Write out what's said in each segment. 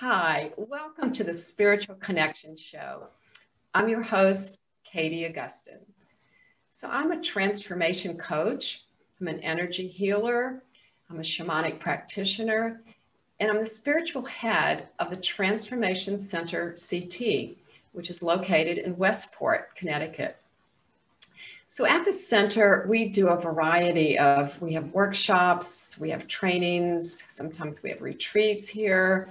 Hi, welcome to the Spiritual Connection Show. I'm your host, Katie Augustyn. So, I'm a transformation coach, I'm an energy healer, I'm a shamanic practitioner, and I'm the spiritual head of the Transformation Center CT, which is located in Westport, Connecticut. So at the center, we do a variety of, we have workshops, we have trainings, sometimes we have retreats here.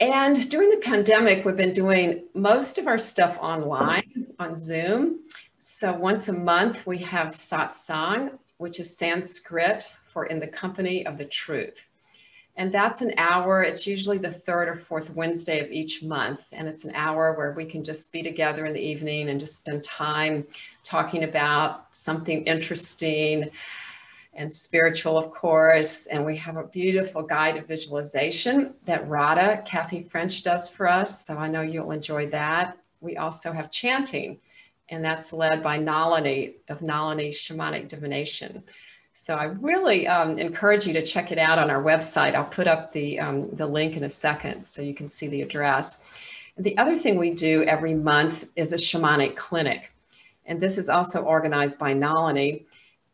And during the pandemic, we've been doing most of our stuff online on Zoom. So once a month, we have satsang, which is Sanskrit for in the company of the truth. And that's an hour. It's usually the third or fourth Wednesday of each month. And it's an hour where we can just be together in the evening and just spend time talking about something interesting and spiritual, of course. And we have a beautiful guided visualization that Radha, Kathy French, does for us. So I know you'll enjoy that. We also have chanting, and that's led by Nalini of Nalini Shamanic Divination. So I really um, encourage you to check it out on our website. I'll put up the, um, the link in a second so you can see the address. And the other thing we do every month is a shamanic clinic. And this is also organized by Nalini.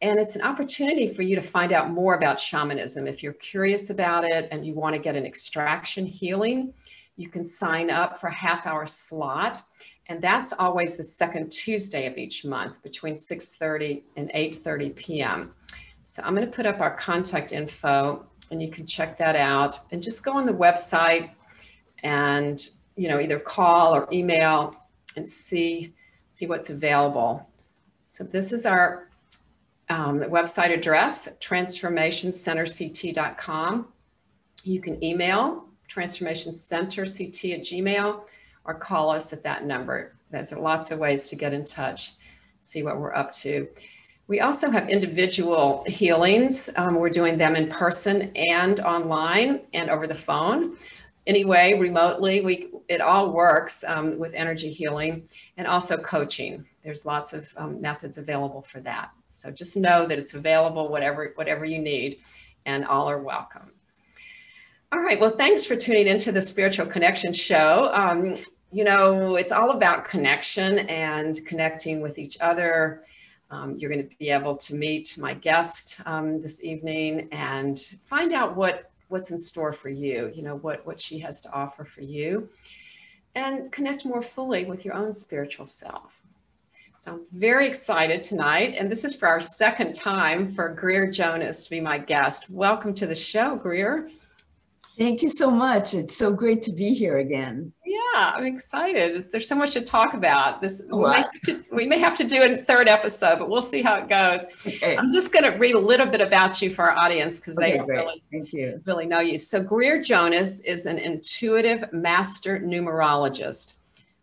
And it's an opportunity for you to find out more about shamanism. If you're curious about it and you want to get an extraction healing, you can sign up for a half hour slot. And that's always the second Tuesday of each month between 6.30 and 8.30 p.m. So I'm going to put up our contact info and you can check that out and just go on the website and, you know, either call or email and see, see what's available. So this is our um, website address, transformationcenterct.com. You can email transformationcenterct at gmail or call us at that number. There's lots of ways to get in touch, see what we're up to. We also have individual healings. Um, we're doing them in person and online and over the phone. Anyway, remotely, we it all works um, with energy healing and also coaching. There's lots of um, methods available for that. So just know that it's available, whatever, whatever you need, and all are welcome. All right, well, thanks for tuning into the Spiritual Connection Show. Um, you know, it's all about connection and connecting with each other. Um, you're going to be able to meet my guest um, this evening and find out what what's in store for you. You know what what she has to offer for you, and connect more fully with your own spiritual self. So I'm very excited tonight. And this is for our second time for Greer Jonas to be my guest. Welcome to the show, Greer. Thank you so much. It's so great to be here again. Yeah, I'm excited. There's so much to talk about. This we may, to, we may, have to do a third episode, but we'll see how it goes. Okay. I'm just going to read a little bit about you for our audience because okay, they don't really, Thank you. really know you. So Greer Jonas is an intuitive master numerologist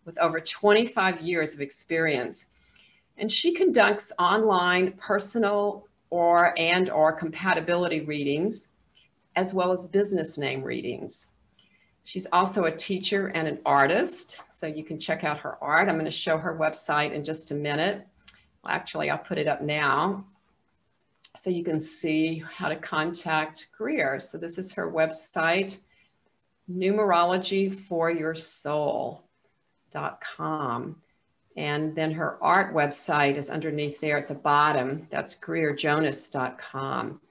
with over 25 years of experience and she conducts online personal or and or compatibility readings as well as business name readings. She's also a teacher and an artist, so you can check out her art. I'm going to show her website in just a minute. Well, actually, I'll put it up now so you can see how to contact Greer. So this is her website, numerologyforyoursoul.com. And then her art website is underneath there at the bottom. That's greerjonas.com.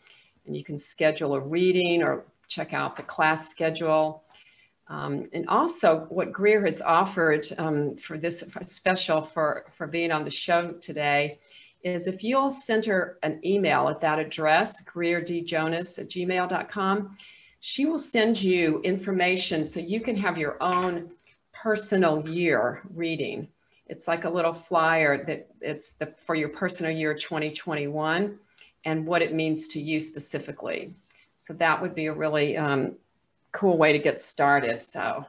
And you can schedule a reading or check out the class schedule. Um, and also what Greer has offered um, for this special for, for being on the show today is if you'll send her an email at that address, greerdjonas at gmail.com, she will send you information so you can have your own personal year reading. It's like a little flyer that it's the, for your personal year 2021 and what it means to you specifically. So that would be a really um, cool way to get started. So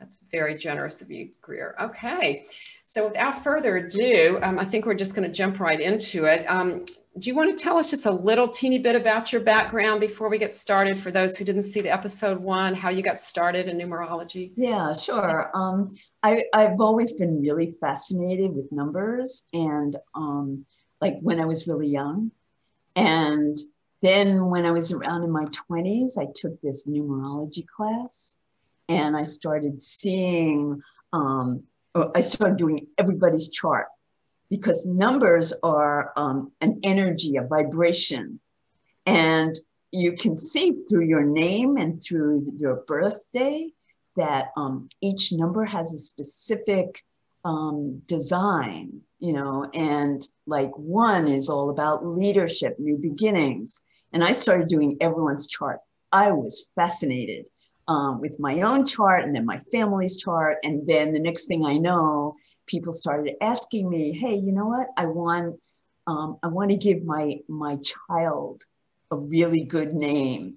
that's very generous of you, Greer. Okay, so without further ado, um, I think we're just going to jump right into it. Um, do you want to tell us just a little teeny bit about your background before we get started for those who didn't see the episode one, how you got started in numerology? Yeah, sure. Um, I, I've always been really fascinated with numbers and um, like when I was really young. And then when I was around in my 20s, I took this numerology class and I started seeing, um, I started doing everybody's chart because numbers are um, an energy, a vibration. And you can see through your name and through your birthday that um, each number has a specific um, design, you know, and like one is all about leadership, new beginnings. And I started doing everyone's chart. I was fascinated um, with my own chart and then my family's chart. And then the next thing I know, people started asking me, hey, you know what? I want, um, I want to give my, my child a really good name.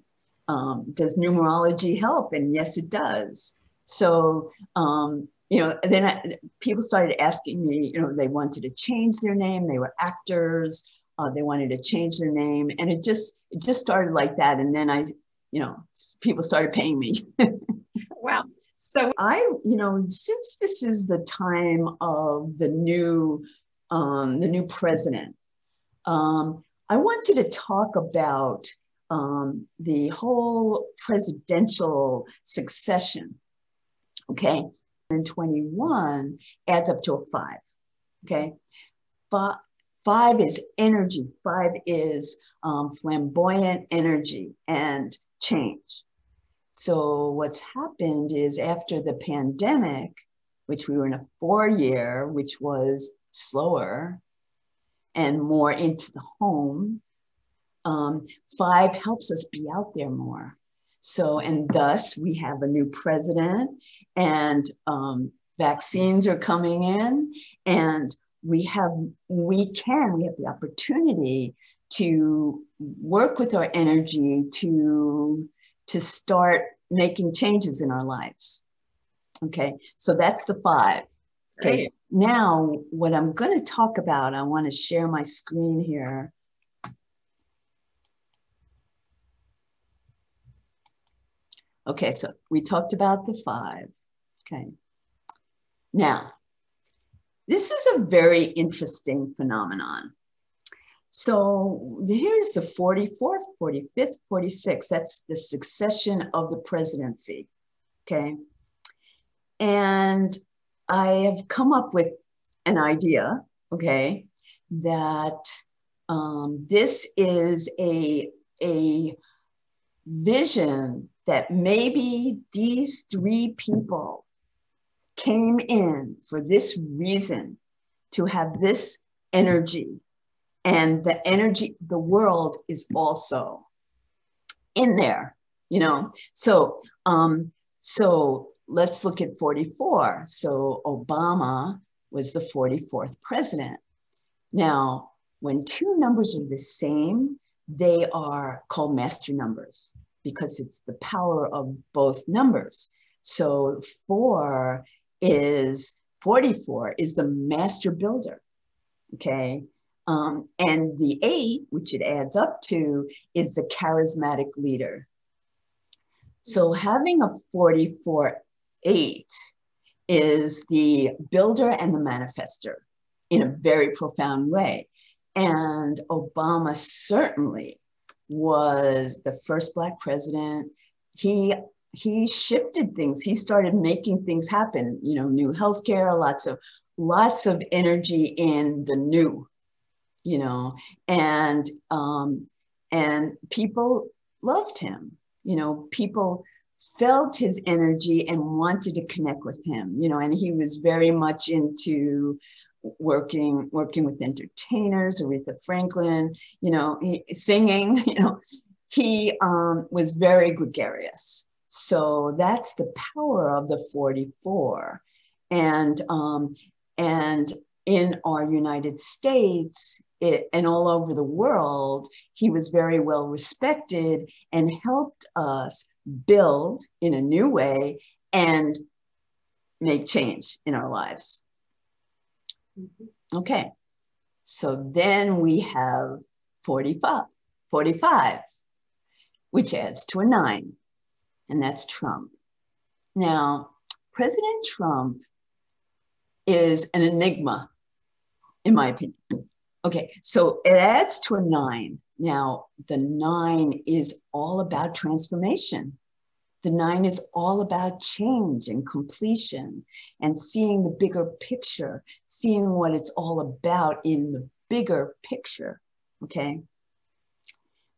Um, does numerology help? And yes, it does. So, um, you know, then I, people started asking me, you know, they wanted to change their name. They were actors. Uh, they wanted to change their name, and it just it just started like that. And then I, you know, people started paying me. wow. So I, you know, since this is the time of the new, um, the new president, um, I wanted to talk about um, the whole presidential succession. Okay, and 21 adds up to a five. Okay, five, five is energy. Five is um, flamboyant energy and change. So what's happened is after the pandemic, which we were in a four year, which was slower and more into the home, um, five helps us be out there more. So, and thus we have a new president and um, vaccines are coming in and we have, we can, we have the opportunity to work with our energy to to start making changes in our lives. Okay so that's the five. Okay Great. now what i'm going to talk about i want to share my screen here. Okay so we talked about the five. Okay now this is a very interesting phenomenon so here's the 44th, 45th, 46th. That's the succession of the presidency. Okay. And I have come up with an idea, okay, that um, this is a, a vision that maybe these three people came in for this reason to have this energy and the energy the world is also in there you know? So um so let's look at 44 so obama was the 44th president. Now when two numbers are the same they are called master numbers because it's the power of both numbers. So 4 is 44 is the master builder okay um, and the eight, which it adds up to, is the charismatic leader. So having a 44 8 is the builder and the manifester in a very profound way. And Obama certainly was the first Black president. He he shifted things. He started making things happen. You know, new healthcare, lots of lots of energy in the new you know, and um, and people loved him. You know, people felt his energy and wanted to connect with him. You know, and he was very much into working working with entertainers, Aretha Franklin. You know, he, singing. You know, he um, was very gregarious. So that's the power of the 44. And um, and in our United States, it, and all over the world, he was very well respected and helped us build in a new way and make change in our lives. Mm-hmm. Okay, so then we have 45, 45, which adds to a nine, and that's Trump. Now, President Trump is an enigma, in my opinion. Okay, so it adds to a nine. Now, the nine is all about transformation. The nine is all about change and completion and seeing the bigger picture, seeing what it's all about in the bigger picture. Okay.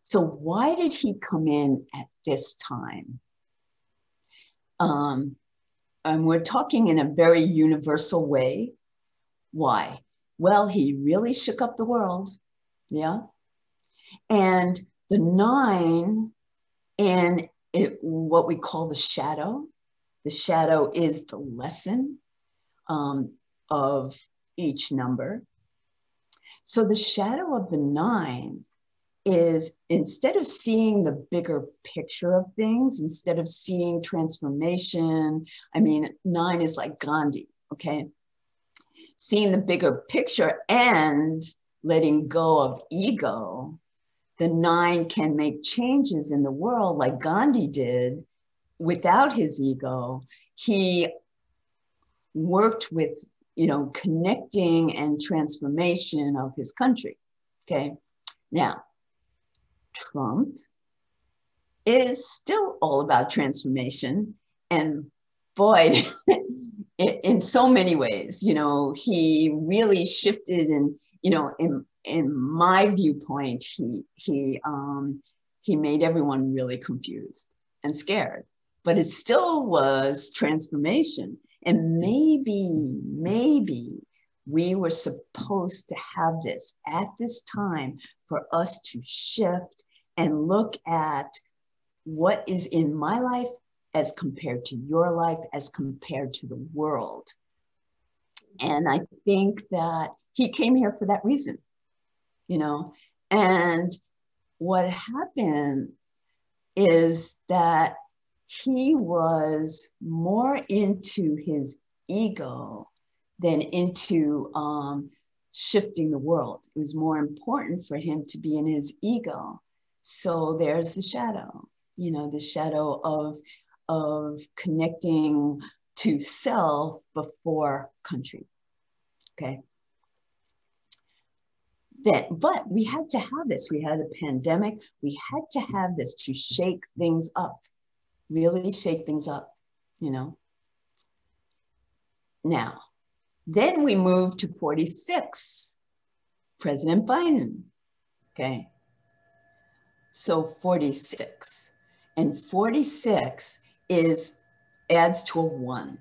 So, why did he come in at this time? Um, and we're talking in a very universal way. Why? Well, he really shook up the world. Yeah. And the nine in it, what we call the shadow, the shadow is the lesson um, of each number. So the shadow of the nine is instead of seeing the bigger picture of things, instead of seeing transformation, I mean, nine is like Gandhi, okay? Seeing the bigger picture and letting go of ego, the nine can make changes in the world like Gandhi did without his ego. He worked with, you know, connecting and transformation of his country. Okay. Now, Trump is still all about transformation. And boy, in so many ways, you know, he really shifted and, you know, in, in my viewpoint, he, he, um, he made everyone really confused and scared, but it still was transformation. And maybe, maybe we were supposed to have this at this time for us to shift and look at what is in my life as compared to your life, as compared to the world. And I think that he came here for that reason, you know. And what happened is that he was more into his ego than into um, shifting the world. It was more important for him to be in his ego so there's the shadow, you know, the shadow of, of connecting to self before country. Okay. Then, but we had to have this. We had a pandemic. We had to have this to shake things up, really shake things up, you know. Now, then we move to 46, President Biden. Okay. So 46. And 46 is adds to a one.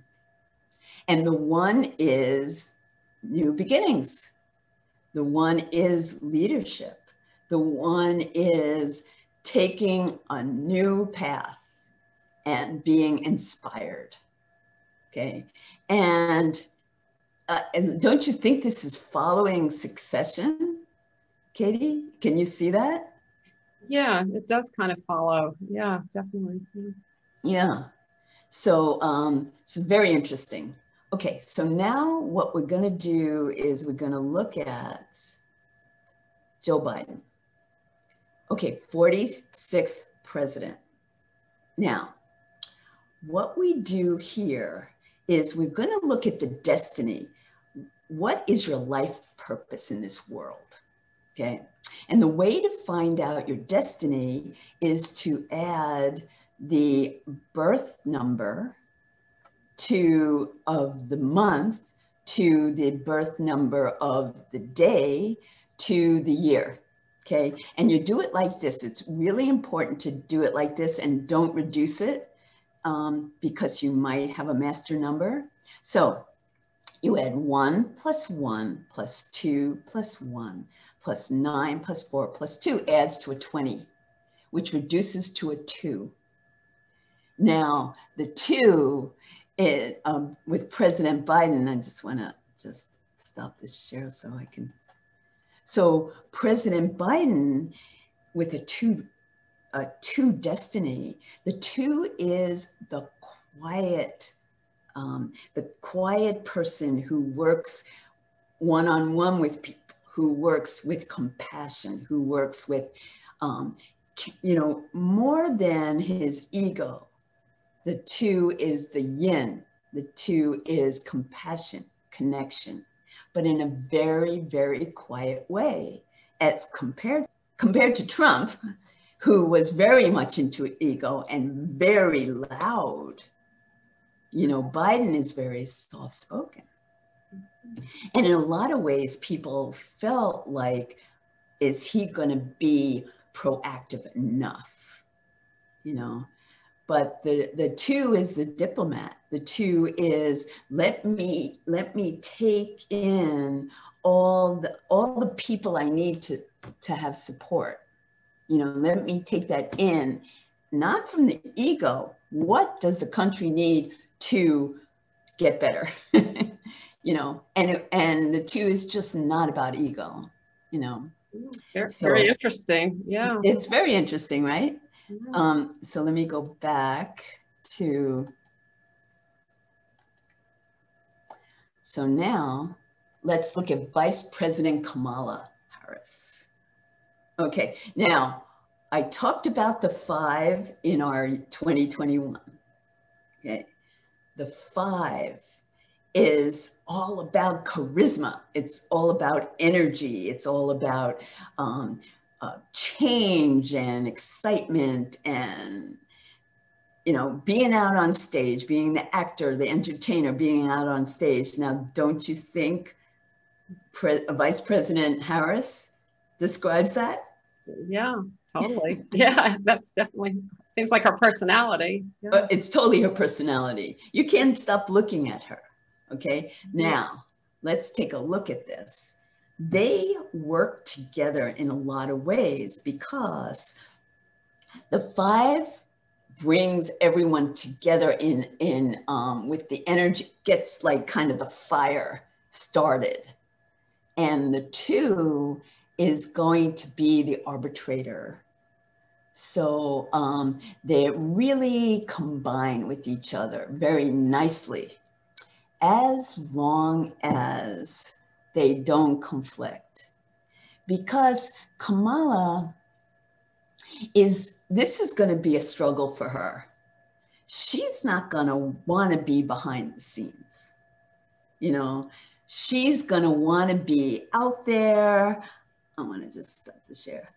And the one is new beginnings. The one is leadership. The one is taking a new path and being inspired. Okay. And, uh, and don't you think this is following succession? Katie, can you see that? Yeah, it does kind of follow. Yeah, definitely. Yeah. Yeah. So um, is very interesting. Okay, so now what we're going to do is we're going to look at Joe Biden. Okay, 46th president. Now, what we do here is we're going to look at the destiny. What is your life purpose in this world? Okay. And the way to find out your destiny is to add the birth number to of the month to the birth number of the day to the year. Okay. And you do it like this. It's really important to do it like this and don't reduce it um, because you might have a master number. So you add one plus one plus two plus one plus 9 plus 4 plus 2 adds to a 20, which reduces to a 2. Now, the 2 is, um, with President Biden, I just want to just stop this share so I can. So President Biden with a 2 a 2 destiny, the 2 is the quiet um, the quiet person who works one on one with people who works with compassion, who works with, um, you know, more than his ego. The two is the yin, the two is compassion, connection, but in a very, very quiet way as compared, compared to Trump, who was very much into ego and very loud. You know, Biden is very soft spoken. And in a lot of ways, people felt like, is he going to be proactive enough? You know, but the the two is the diplomat. The two is let me let me take in all the all the people I need to to have support. You know, let me take that in, not from the ego. What does the country need to get better? you know, and and the two is just not about ego. You know, very, so very interesting. Yeah, it's very interesting, right? Yeah. Um, so let me go back to. So now let's look at Vice President Kamala Harris. Okay, now I talked about the five in our 2021. Okay, the five is all about charisma. It's all about energy. It's all about um, uh, change and excitement and you know being out on stage being the actor the entertainer being out on stage now don't you think Pre- Vice President Harris describes that. Yeah, totally. yeah, that's definitely seems like her personality. Yeah. Uh, it's totally her personality. You can't stop looking at her. Okay, now let's take a look at this. They work together in a lot of ways because the five brings everyone together in in um, with the energy gets like kind of the fire started and the two is going to be the arbitrator. So um, they really combine with each other very nicely as long as they don't conflict. Because Kamala is, this is going to be a struggle for her. She's not going to want to be behind the scenes. You know, she's going to want to be out there. I want to just stop the share.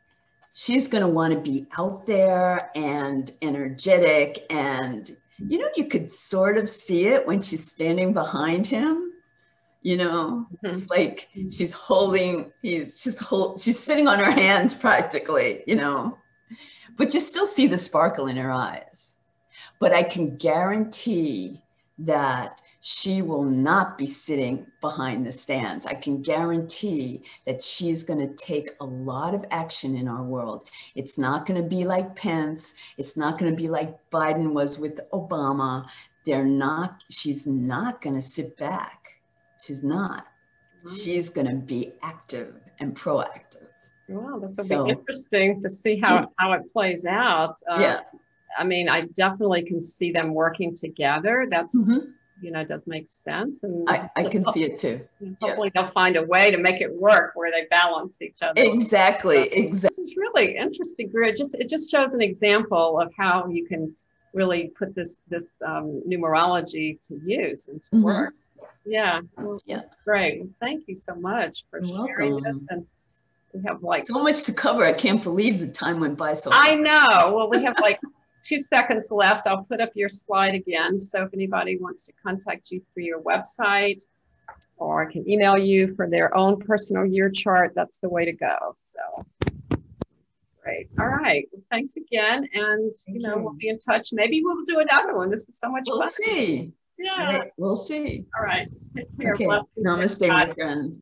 She's going to want to be out there and energetic. And, you know, you could sort of see it when she's standing behind him. You know, mm-hmm. it's like she's holding, he's just hold, she's sitting on her hands practically, you know, but you still see the sparkle in her eyes. But I can guarantee that she will not be sitting behind the stands. I can guarantee that she's going to take a lot of action in our world. It's not going to be like Pence. It's not going to be like Biden was with Obama. They're not, she's not going to sit back. She's not. She's going to be active and proactive. Wow, this will so, be interesting to see how, yeah. how it plays out. Uh, yeah. I mean, I definitely can see them working together. That's mm-hmm you know does make sense and i, I can see it too hopefully yeah. they'll find a way to make it work where they balance each other exactly exactly it's really interesting it just it just shows an example of how you can really put this this um, numerology to use and to mm-hmm. work yeah well, yeah. great well, thank you so much for You're sharing welcome. this and we have like so much to cover i can't believe the time went by so i know well we have like two seconds left. I'll put up your slide again. So if anybody wants to contact you through your website or I can email you for their own personal year chart, that's the way to go. So great. All right. Well, thanks again. And, Thank you know, you. we'll be in touch. Maybe we'll do another one. This was so much we'll fun. see. Yeah. Right. We'll see. All right. Take care. Okay. Namaste, my friend.